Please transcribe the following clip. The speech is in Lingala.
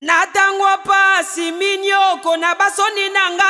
natango pasi minyoko na basoni na nga